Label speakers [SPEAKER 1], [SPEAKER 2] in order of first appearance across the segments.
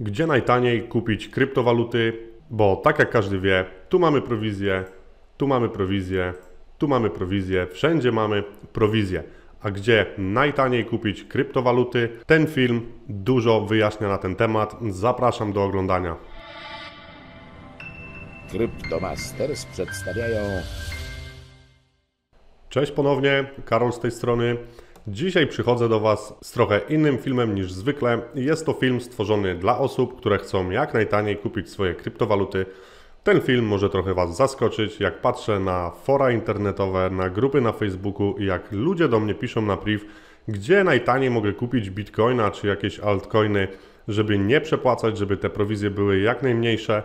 [SPEAKER 1] Gdzie najtaniej kupić kryptowaluty? Bo tak jak każdy wie, tu mamy prowizję, tu mamy prowizję, tu mamy prowizję, wszędzie mamy prowizję. A gdzie najtaniej kupić kryptowaluty? Ten film dużo wyjaśnia na ten temat. Zapraszam do oglądania.
[SPEAKER 2] Cryptomasters przedstawiają
[SPEAKER 1] Cześć ponownie, Karol z tej strony. Dzisiaj przychodzę do Was z trochę innym filmem niż zwykle. Jest to film stworzony dla osób, które chcą jak najtaniej kupić swoje kryptowaluty. Ten film może trochę Was zaskoczyć, jak patrzę na fora internetowe, na grupy na Facebooku i jak ludzie do mnie piszą na priv, gdzie najtaniej mogę kupić bitcoina czy jakieś altcoiny, żeby nie przepłacać, żeby te prowizje były jak najmniejsze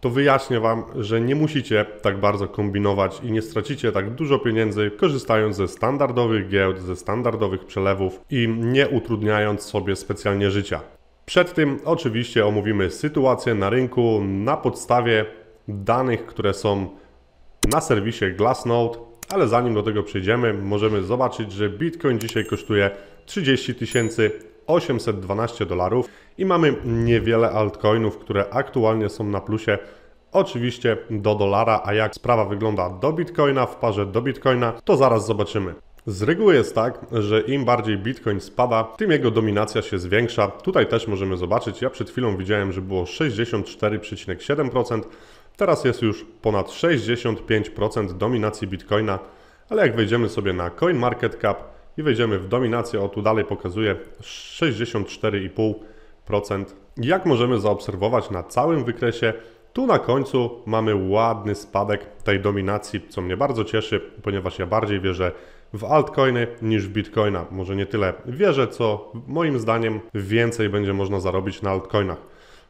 [SPEAKER 1] to wyjaśnię Wam, że nie musicie tak bardzo kombinować i nie stracicie tak dużo pieniędzy, korzystając ze standardowych giełd, ze standardowych przelewów i nie utrudniając sobie specjalnie życia. Przed tym oczywiście omówimy sytuację na rynku na podstawie danych, które są na serwisie Glassnode, ale zanim do tego przejdziemy, możemy zobaczyć, że Bitcoin dzisiaj kosztuje 30 812 dolarów i mamy niewiele altcoinów, które aktualnie są na plusie. Oczywiście do dolara, a jak sprawa wygląda do Bitcoina w parze do Bitcoina, to zaraz zobaczymy. Z reguły jest tak, że im bardziej Bitcoin spada, tym jego dominacja się zwiększa. Tutaj też możemy zobaczyć, ja przed chwilą widziałem, że było 64,7%, teraz jest już ponad 65% dominacji Bitcoina, ale jak wejdziemy sobie na CoinMarketCap i wejdziemy w dominację, o tu dalej pokazuje 64,5%. Jak możemy zaobserwować na całym wykresie, tu na końcu mamy ładny spadek tej dominacji, co mnie bardzo cieszy, ponieważ ja bardziej wierzę w altcoiny niż w bitcoina. Może nie tyle wierzę, co moim zdaniem więcej będzie można zarobić na altcoinach.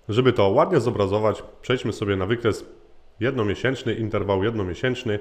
[SPEAKER 1] Żeby to ładnie zobrazować, przejdźmy sobie na wykres jednomiesięczny, interwał jednomiesięczny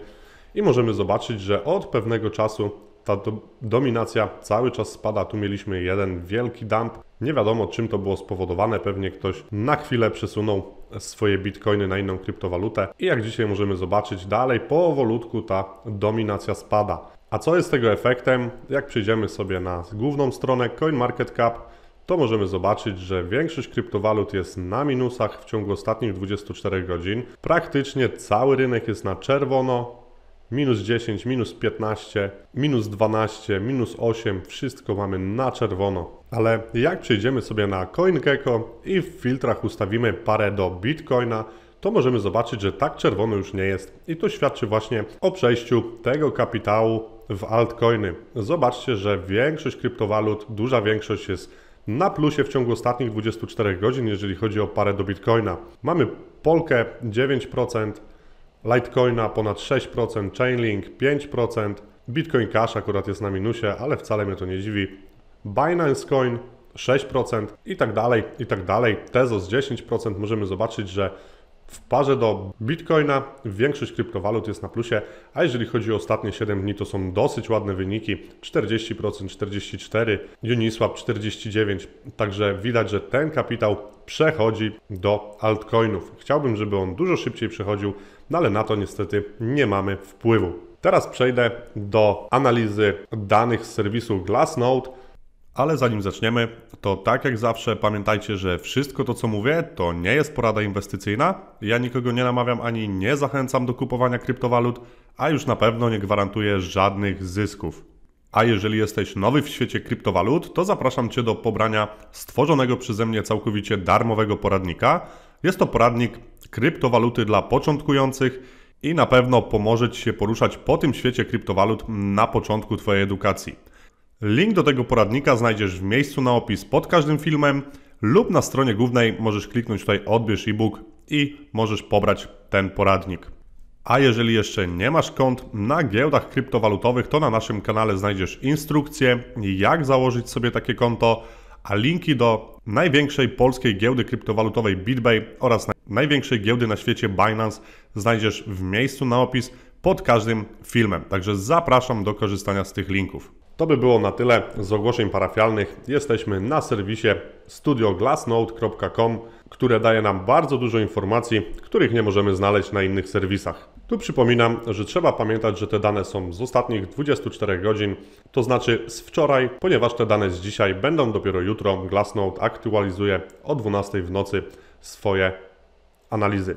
[SPEAKER 1] i możemy zobaczyć, że od pewnego czasu ta do, dominacja cały czas spada. Tu mieliśmy jeden wielki dump. Nie wiadomo czym to było spowodowane. Pewnie ktoś na chwilę przesunął swoje bitcoiny na inną kryptowalutę. I jak dzisiaj możemy zobaczyć, dalej powolutku ta dominacja spada. A co jest tego efektem? Jak przejdziemy sobie na główną stronę CoinMarketCap, to możemy zobaczyć, że większość kryptowalut jest na minusach w ciągu ostatnich 24 godzin. Praktycznie cały rynek jest na czerwono, minus 10, minus 15, minus 12, minus 8, wszystko mamy na czerwono. Ale jak przejdziemy sobie na CoinGecko i w filtrach ustawimy parę do Bitcoina, to możemy zobaczyć, że tak czerwono już nie jest. I to świadczy właśnie o przejściu tego kapitału w altcoiny. Zobaczcie, że większość kryptowalut, duża większość jest na plusie w ciągu ostatnich 24 godzin, jeżeli chodzi o parę do Bitcoina. Mamy Polkę 9%, Litecoina ponad 6%, Chainlink 5%, Bitcoin Cash akurat jest na minusie, ale wcale mnie to nie dziwi. Binance Coin 6% i tak dalej, i tak dalej. Tezos 10%. Możemy zobaczyć, że w parze do Bitcoina większość kryptowalut jest na plusie, a jeżeli chodzi o ostatnie 7 dni, to są dosyć ładne wyniki. 40%, 44%, Uniswap 49%. Także widać, że ten kapitał przechodzi do altcoinów. Chciałbym, żeby on dużo szybciej przechodził, no ale na to niestety nie mamy wpływu. Teraz przejdę do analizy danych z serwisu Glassnode. Ale zanim zaczniemy, to tak jak zawsze pamiętajcie, że wszystko to co mówię to nie jest porada inwestycyjna. Ja nikogo nie namawiam ani nie zachęcam do kupowania kryptowalut, a już na pewno nie gwarantuję żadnych zysków. A jeżeli jesteś nowy w świecie kryptowalut, to zapraszam Cię do pobrania stworzonego przeze mnie całkowicie darmowego poradnika. Jest to poradnik kryptowaluty dla początkujących i na pewno pomoże Ci się poruszać po tym świecie kryptowalut na początku Twojej edukacji. Link do tego poradnika znajdziesz w miejscu na opis pod każdym filmem lub na stronie głównej możesz kliknąć tutaj odbierz e-book i możesz pobrać ten poradnik. A jeżeli jeszcze nie masz kont na giełdach kryptowalutowych, to na naszym kanale znajdziesz instrukcję, jak założyć sobie takie konto, a linki do największej polskiej giełdy kryptowalutowej BitBay oraz największej giełdy na świecie Binance znajdziesz w miejscu na opis pod każdym filmem. Także zapraszam do korzystania z tych linków. To by było na tyle z ogłoszeń parafialnych. Jesteśmy na serwisie studioglassnode.com, które daje nam bardzo dużo informacji, których nie możemy znaleźć na innych serwisach. Tu przypominam, że trzeba pamiętać, że te dane są z ostatnich 24 godzin, to znaczy z wczoraj, ponieważ te dane z dzisiaj będą dopiero jutro. Glassnode aktualizuje o 12 w nocy swoje analizy.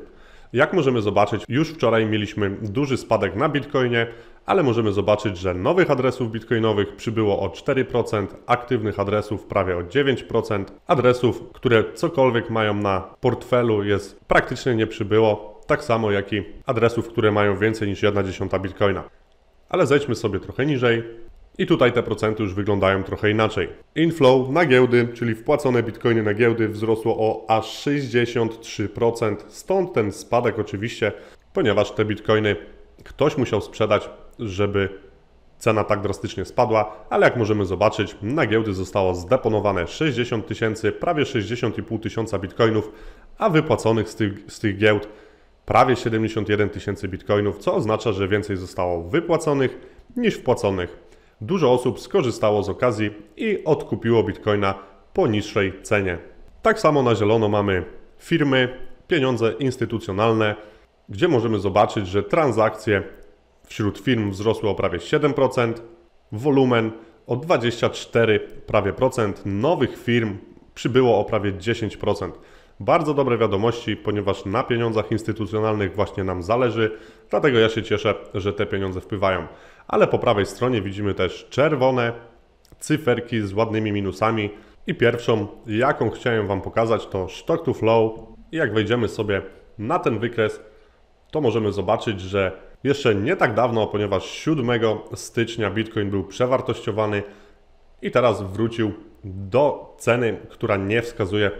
[SPEAKER 1] Jak możemy zobaczyć, już wczoraj mieliśmy duży spadek na Bitcoinie, ale możemy zobaczyć, że nowych adresów bitcoinowych przybyło o 4%, aktywnych adresów prawie o 9%, adresów, które cokolwiek mają na portfelu jest praktycznie nie przybyło, tak samo jak i adresów, które mają więcej niż 1,1 bitcoina. Ale zejdźmy sobie trochę niżej. I tutaj te procenty już wyglądają trochę inaczej. Inflow na giełdy, czyli wpłacone bitcoiny na giełdy wzrosło o aż 63%. Stąd ten spadek oczywiście, ponieważ te bitcoiny ktoś musiał sprzedać, żeby cena tak drastycznie spadła, ale jak możemy zobaczyć, na giełdy zostało zdeponowane 60 tysięcy, prawie 60,5 tysiąca bitcoinów, a wypłaconych z tych, z tych giełd prawie 71 tysięcy bitcoinów, co oznacza, że więcej zostało wypłaconych niż wpłaconych. Dużo osób skorzystało z okazji i odkupiło bitcoina po niższej cenie. Tak samo na zielono mamy firmy, pieniądze instytucjonalne, gdzie możemy zobaczyć, że transakcje wśród firm wzrosły o prawie 7%, wolumen o 24 prawie procent, nowych firm przybyło o prawie 10%. Bardzo dobre wiadomości, ponieważ na pieniądzach instytucjonalnych właśnie nam zależy, dlatego ja się cieszę, że te pieniądze wpływają. Ale po prawej stronie widzimy też czerwone cyferki z ładnymi minusami. I pierwszą, jaką chciałem Wam pokazać, to stock to flow. Jak wejdziemy sobie na ten wykres, to możemy zobaczyć, że jeszcze nie tak dawno, ponieważ 7 stycznia Bitcoin był przewartościowany i teraz wrócił do ceny, która nie wskazuje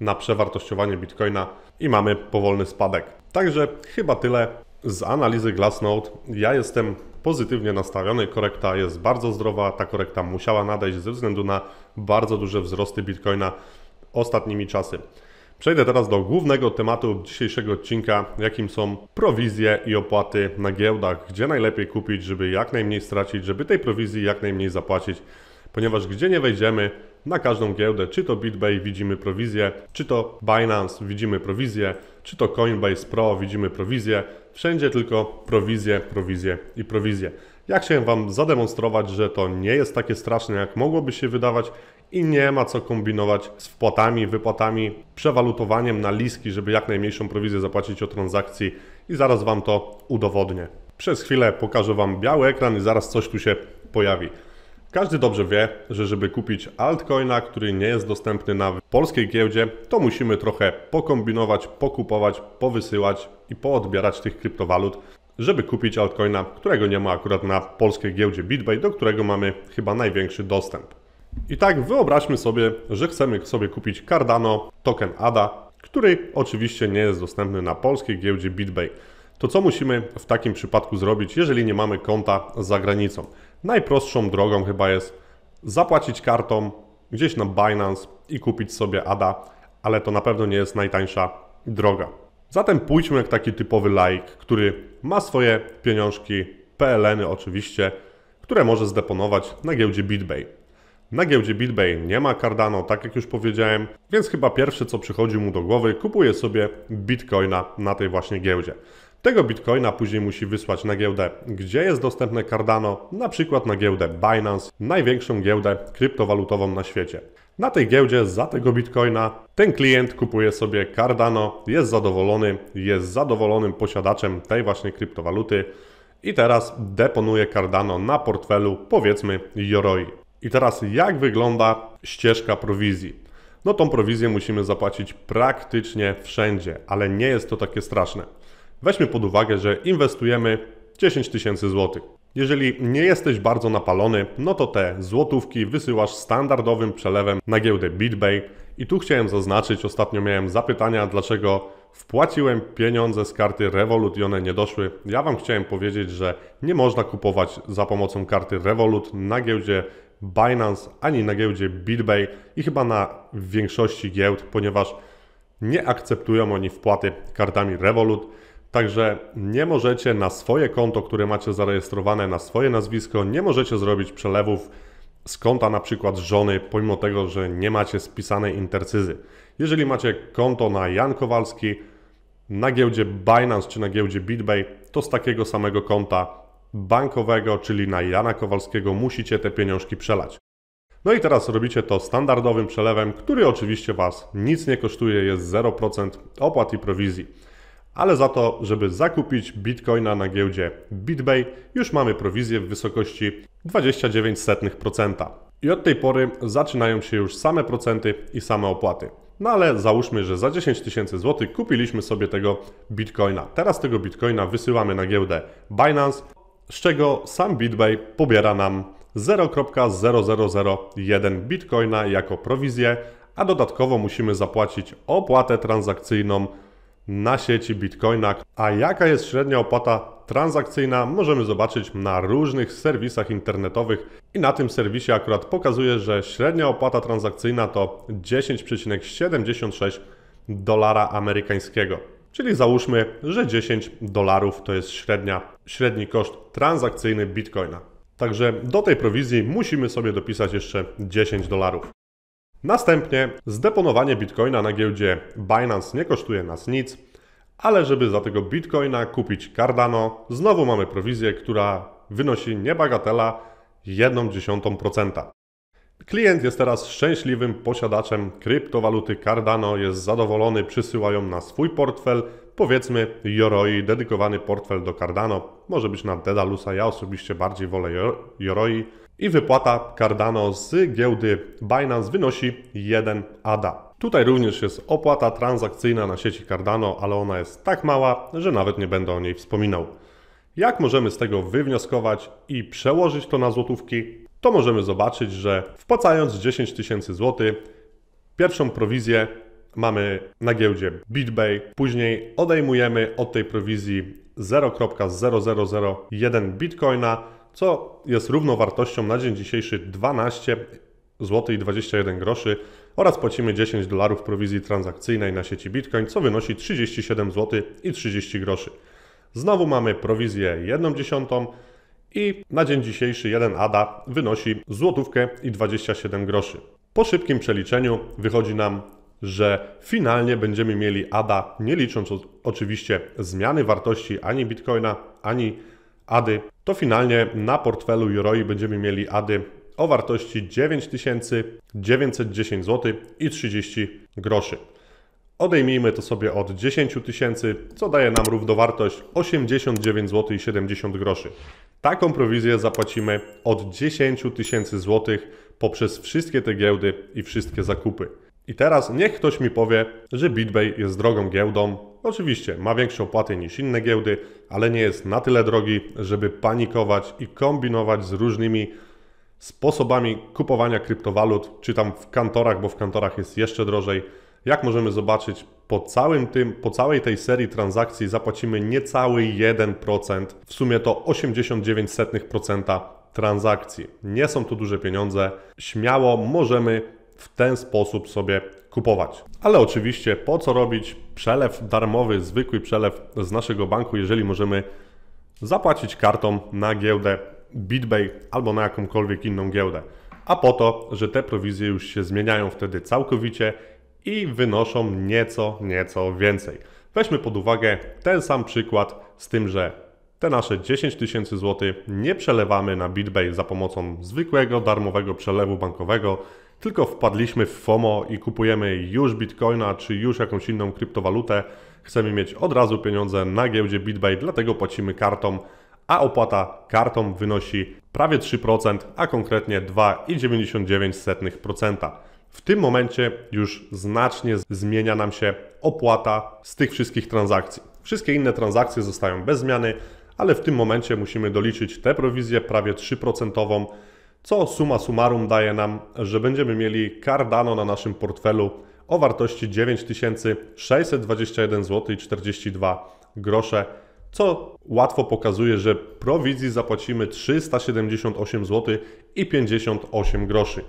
[SPEAKER 1] na przewartościowanie Bitcoina i mamy powolny spadek. Także chyba tyle z analizy Glassnode. Ja jestem pozytywnie nastawiony, korekta jest bardzo zdrowa, ta korekta musiała nadejść ze względu na bardzo duże wzrosty Bitcoina ostatnimi czasy. Przejdę teraz do głównego tematu dzisiejszego odcinka, jakim są prowizje i opłaty na giełdach, gdzie najlepiej kupić, żeby jak najmniej stracić, żeby tej prowizji jak najmniej zapłacić, ponieważ gdzie nie wejdziemy, na każdą giełdę, czy to BitBay widzimy prowizję, czy to Binance widzimy prowizję, czy to Coinbase Pro widzimy prowizję, wszędzie tylko prowizje, prowizje i prowizje. Ja chciałem Wam zademonstrować, że to nie jest takie straszne, jak mogłoby się wydawać i nie ma co kombinować z wpłatami, wypłatami, przewalutowaniem na liski, żeby jak najmniejszą prowizję zapłacić o transakcji i zaraz Wam to udowodnię. Przez chwilę pokażę Wam biały ekran i zaraz coś tu się pojawi. Każdy dobrze wie, że żeby kupić altcoina, który nie jest dostępny na polskiej giełdzie, to musimy trochę pokombinować, pokupować, powysyłać i poodbierać tych kryptowalut, żeby kupić altcoina, którego nie ma akurat na polskiej giełdzie BitBay, do którego mamy chyba największy dostęp. I tak wyobraźmy sobie, że chcemy sobie kupić Cardano token ADA, który oczywiście nie jest dostępny na polskiej giełdzie BitBay. To co musimy w takim przypadku zrobić, jeżeli nie mamy konta za granicą? Najprostszą drogą chyba jest zapłacić kartą gdzieś na Binance i kupić sobie ADA, ale to na pewno nie jest najtańsza droga. Zatem pójdźmy jak taki typowy laik, który ma swoje pieniążki, PLN-y oczywiście, które może zdeponować na giełdzie BitBay. Na giełdzie BitBay nie ma Cardano, tak jak już powiedziałem, więc chyba pierwsze co przychodzi mu do głowy, kupuje sobie Bitcoina na tej właśnie giełdzie. Tego bitcoina później musi wysłać na giełdę, gdzie jest dostępne Cardano, na przykład na giełdę Binance, największą giełdę kryptowalutową na świecie. Na tej giełdzie za tego bitcoina ten klient kupuje sobie Cardano, jest zadowolony, jest zadowolonym posiadaczem tej właśnie kryptowaluty i teraz deponuje Cardano na portfelu powiedzmy Yoroi. I teraz jak wygląda ścieżka prowizji? No tą prowizję musimy zapłacić praktycznie wszędzie, ale nie jest to takie straszne. Weźmy pod uwagę, że inwestujemy 10 tysięcy złotych. Jeżeli nie jesteś bardzo napalony, no to te złotówki wysyłasz standardowym przelewem na giełdę BitBay. I tu chciałem zaznaczyć, ostatnio miałem zapytania, dlaczego wpłaciłem pieniądze z karty Revolut i one nie doszły. Ja Wam chciałem powiedzieć, że nie można kupować za pomocą karty Revolut na giełdzie Binance ani na giełdzie BitBay i chyba na większości giełd, ponieważ nie akceptują oni wpłaty kartami Revolut. Także nie możecie na swoje konto, które macie zarejestrowane na swoje nazwisko, nie możecie zrobić przelewów z konta na przykład żony, pomimo tego, że nie macie spisanej intercyzy. Jeżeli macie konto na Jan Kowalski, na giełdzie Binance czy na giełdzie BitBay, to z takiego samego konta bankowego, czyli na Jana Kowalskiego, musicie te pieniążki przelać. No i teraz robicie to standardowym przelewem, który oczywiście Was nic nie kosztuje, jest 0% opłat i prowizji. Ale za to, żeby zakupić bitcoina na giełdzie BitBay, już mamy prowizję w wysokości 29%. I od tej pory zaczynają się już same procenty i same opłaty. No ale załóżmy, że za 10 tysięcy złotych kupiliśmy sobie tego bitcoina. Teraz tego bitcoina wysyłamy na giełdę Binance, z czego sam BitBay pobiera nam 0.0001 bitcoina jako prowizję, a dodatkowo musimy zapłacić opłatę transakcyjną na sieci Bitcoina. A jaka jest średnia opłata transakcyjna, możemy zobaczyć na różnych serwisach internetowych. I na tym serwisie akurat pokazuje, że średnia opłata transakcyjna to 10,76 dolara amerykańskiego. Czyli załóżmy, że 10 dolarów to jest średnia, średni koszt transakcyjny Bitcoina. Także do tej prowizji musimy sobie dopisać jeszcze 10 dolarów. Następnie zdeponowanie bitcoina na giełdzie Binance nie kosztuje nas nic, ale żeby za tego bitcoina kupić Cardano, znowu mamy prowizję, która wynosi niebagatela 1,1%. Klient jest teraz szczęśliwym posiadaczem kryptowaluty Cardano, jest zadowolony, przysyłają na swój portfel, powiedzmy Yoroi, dedykowany portfel do Cardano, może być na Dedalusa, ja osobiście bardziej wolę Yoroi i wypłata Cardano z giełdy Binance wynosi 1 ADA. Tutaj również jest opłata transakcyjna na sieci Cardano, ale ona jest tak mała, że nawet nie będę o niej wspominał. Jak możemy z tego wywnioskować i przełożyć to na złotówki? To możemy zobaczyć, że wpłacając 10 tysięcy złotych, pierwszą prowizję mamy na giełdzie BitBay, później odejmujemy od tej prowizji 0.0001 bitcoina, co jest równowartością na dzień dzisiejszy 12 zł i 21 groszy oraz płacimy 10 dolarów prowizji transakcyjnej na sieci Bitcoin, co wynosi 37 zł i 30 groszy. Znowu mamy prowizję 1 dziesiątą i na dzień dzisiejszy 1 ADA wynosi złotówkę i 27 groszy. Po szybkim przeliczeniu wychodzi nam, że finalnie będziemy mieli ADA, nie licząc oczywiście zmiany wartości ani Bitcoina, ani ADY, to finalnie na portfelu Yoroi będziemy mieli ADY o wartości 9910 zł i 30 groszy. Odejmijmy to sobie od 10 tysięcy, co daje nam równowartość 89 zł i 70 groszy. Taką prowizję zapłacimy od 10 tysięcy złotych poprzez wszystkie te giełdy i wszystkie zakupy. I teraz niech ktoś mi powie, że BitBay jest drogą giełdą. Oczywiście ma większe opłaty niż inne giełdy, ale nie jest na tyle drogi, żeby panikować i kombinować z różnymi sposobami kupowania kryptowalut, czy tam w kantorach, bo w kantorach jest jeszcze drożej. Jak możemy zobaczyć, po całym tym, po całej tej serii transakcji zapłacimy niecały 1%, w sumie to 89% transakcji. Nie są to duże pieniądze. Śmiało możemy w ten sposób sobie kupować. Ale oczywiście po co robić przelew darmowy, zwykły przelew z naszego banku, jeżeli możemy zapłacić kartą na giełdę BitBay albo na jakąkolwiek inną giełdę. A po to, że te prowizje już się zmieniają wtedy całkowicie i wynoszą nieco, nieco więcej. Weźmy pod uwagę ten sam przykład z tym, że te nasze 10 tysięcy złotych nie przelewamy na BitBay za pomocą zwykłego, darmowego przelewu bankowego, tylko wpadliśmy w FOMO i kupujemy już Bitcoina czy już jakąś inną kryptowalutę. Chcemy mieć od razu pieniądze na giełdzie BitBay, dlatego płacimy kartą, a opłata kartą wynosi prawie 3%, a konkretnie 2,99%. W tym momencie już znacznie zmienia nam się opłata z tych wszystkich transakcji. Wszystkie inne transakcje zostają bez zmiany, ale w tym momencie musimy doliczyć tę prowizję prawie 3%, co suma summarum daje nam, że będziemy mieli Cardano na naszym portfelu o wartości 9621 zł 42 grosze, co łatwo pokazuje, że prowizji zapłacimy 378 zł i 58 groszy.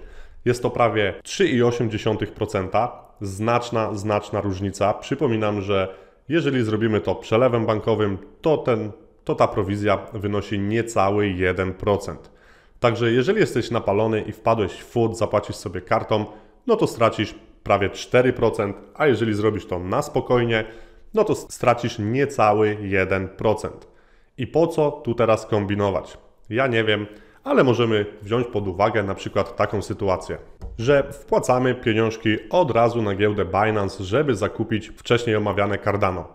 [SPEAKER 1] Jest to prawie 3,8%. Znaczna, znaczna różnica. Przypominam, że jeżeli zrobimy to przelewem bankowym, to, ten, to ta prowizja wynosi niecały 1%. Także jeżeli jesteś napalony i wpadłeś w food, zapłacisz sobie kartą, no to stracisz prawie 4%, a jeżeli zrobisz to na spokojnie, no to stracisz niecały 1%. I po co tu teraz kombinować? Ja nie wiem, ale możemy wziąć pod uwagę na przykład taką sytuację, że wpłacamy pieniążki od razu na giełdę Binance, żeby zakupić wcześniej omawiane Cardano.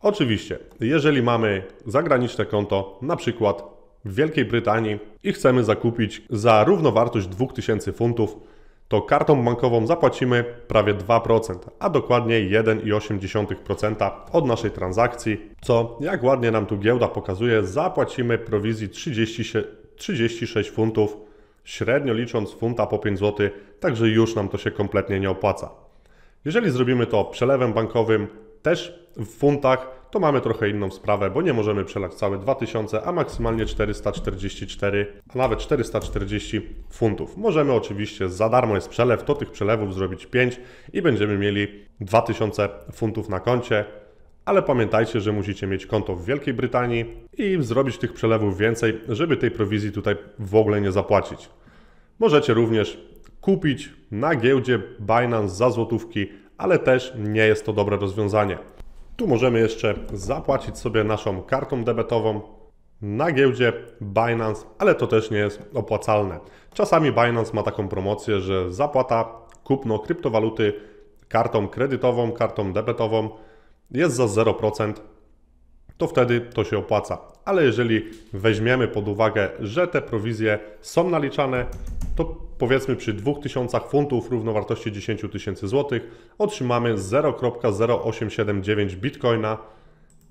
[SPEAKER 1] Oczywiście, jeżeli mamy zagraniczne konto, na przykład w Wielkiej Brytanii i chcemy zakupić za równowartość 2000 funtów, to kartą bankową zapłacimy prawie 2%, a dokładnie 1,8% od naszej transakcji, co jak ładnie nam tu giełda pokazuje, zapłacimy prowizji 30, 36 funtów, średnio licząc funta po 5 zł, także już nam to się kompletnie nie opłaca. Jeżeli zrobimy to przelewem bankowym, też w funtach, to mamy trochę inną sprawę, bo nie możemy przelać całe 2000, a maksymalnie 444, a nawet 440 funtów. Możemy oczywiście, za darmo jest przelew, to tych przelewów zrobić 5 i będziemy mieli 2000 funtów na koncie. Ale pamiętajcie, że musicie mieć konto w Wielkiej Brytanii i zrobić tych przelewów więcej, żeby tej prowizji tutaj w ogóle nie zapłacić. Możecie również kupić na giełdzie Binance za złotówki, ale też nie jest to dobre rozwiązanie. Tu możemy jeszcze zapłacić sobie naszą kartą debetową na giełdzie Binance, ale to też nie jest opłacalne. Czasami Binance ma taką promocję, że zapłata kupno kryptowaluty kartą kredytową, kartą debetową jest za 0%, to wtedy to się opłaca. Ale jeżeli weźmiemy pod uwagę, że te prowizje są naliczane, to powiedzmy przy 2000 funtów równowartości 10 tysięcy złotych otrzymamy 0,0879 bitcoina.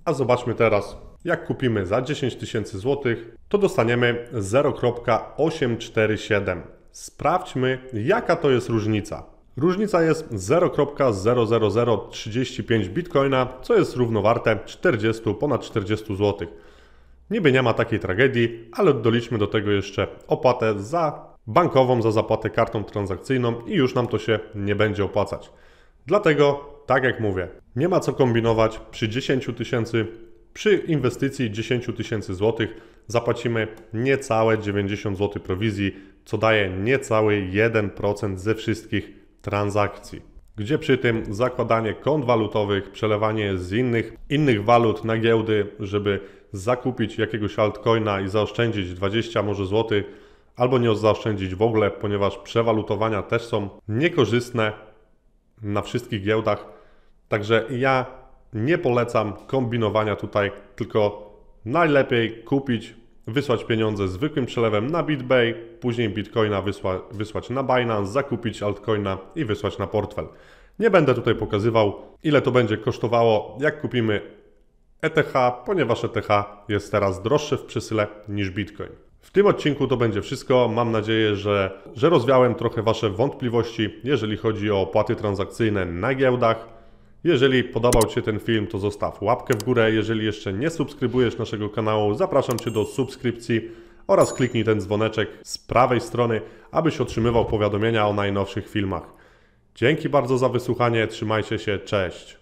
[SPEAKER 1] A zobaczmy teraz, jak kupimy za 10 tysięcy złotych, to dostaniemy 0,847. Sprawdźmy, jaka to jest różnica. Różnica jest 0,00035 bitcoina, co jest równowarte 40, ponad 40 zł. Niby nie ma takiej tragedii, ale doliczmy do tego jeszcze opłatę za bankową, za zapłatę kartą transakcyjną i już nam to się nie będzie opłacać. Dlatego, tak jak mówię, nie ma co kombinować przy 10 tysięcy, przy inwestycji 10 tysięcy złotych zapłacimy niecałe 90 zł prowizji, co daje niecały 1% ze wszystkich transakcji. Gdzie przy tym zakładanie kont walutowych, przelewanie z innych, innych walut na giełdy, żeby zakupić jakiegoś altcoina i zaoszczędzić 20 może złotych, albo nie zaoszczędzić w ogóle, ponieważ przewalutowania też są niekorzystne na wszystkich giełdach. Także ja nie polecam kombinowania tutaj, tylko najlepiej kupić wysłać pieniądze zwykłym przelewem na BitBay, później Bitcoina wysła, wysłać na Binance, zakupić altcoina i wysłać na portfel. Nie będę tutaj pokazywał, ile to będzie kosztowało, jak kupimy ETH, ponieważ ETH jest teraz droższe w przesyle niż Bitcoin. W tym odcinku to będzie wszystko. Mam nadzieję, że, że rozwiałem trochę Wasze wątpliwości, jeżeli chodzi o opłaty transakcyjne na giełdach. Jeżeli podobał Ci się ten film, to zostaw łapkę w górę. Jeżeli jeszcze nie subskrybujesz naszego kanału, zapraszam Cię do subskrypcji oraz kliknij ten dzwoneczek z prawej strony, abyś otrzymywał powiadomienia o najnowszych filmach. Dzięki bardzo za wysłuchanie, trzymajcie się, cześć.